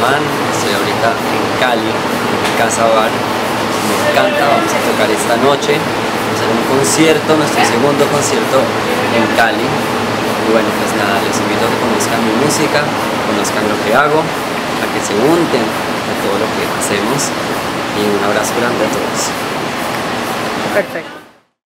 Germán, estoy ahorita en Cali, en Casa Bar. Me encanta, vamos a tocar esta noche. Vamos a hacer un concierto, nuestro segundo concierto en Cali. Y bueno, pues nada, les invito a que conozcan mi música, conozcan lo que hago, a que se unten de todo lo que hacemos. Y un abrazo grande a todos. Perfecto.